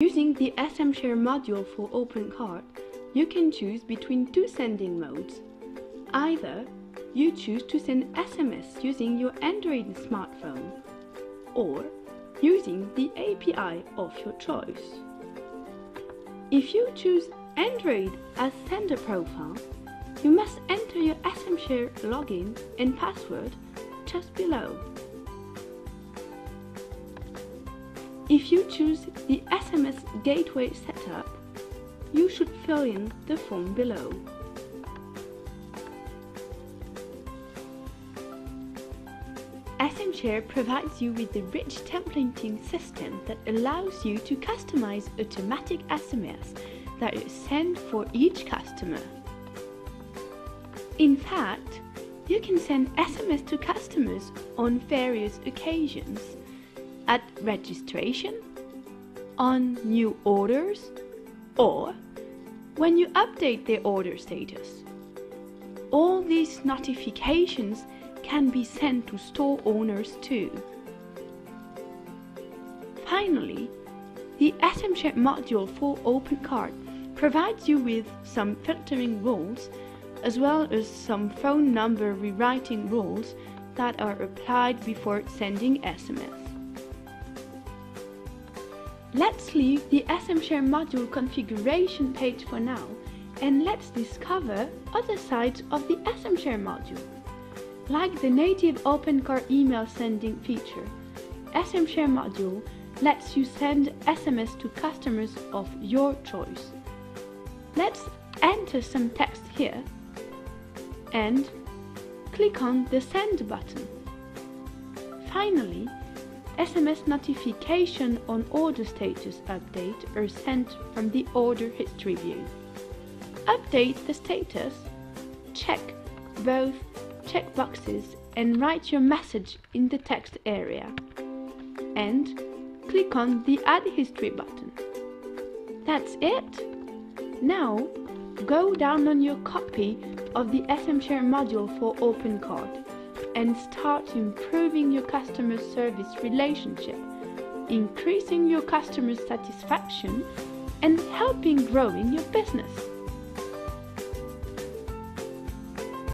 Using the SMShare module for OpenCart, you can choose between two sending modes. Either you choose to send SMS using your Android smartphone, or using the API of your choice. If you choose Android as sender profile, you must enter your SMShare login and password just below. If you choose the SMS gateway setup, you should fill in the form below. SMShare provides you with the rich templating system that allows you to customize automatic SMS that you send for each customer. In fact, you can send SMS to customers on various occasions at registration, on new orders, or when you update their order status. All these notifications can be sent to store owners too. Finally, the SMShare module for OpenCart provides you with some filtering rules as well as some phone number rewriting rules that are applied before sending SMS. Let's leave the SMShare module configuration page for now and let's discover other sides of the SMShare module. Like the native OpenCart email sending feature, SMShare module lets you send SMS to customers of your choice. Let's enter some text here and click on the send button. Finally, SMS notification on order status update are sent from the order history view. Update the status, check both checkboxes and write your message in the text area. And click on the Add History button. That's it! Now, go down on your copy of the SMShare module for OpenCart and start improving your customer service relationship, increasing your customer satisfaction, and helping growing your business.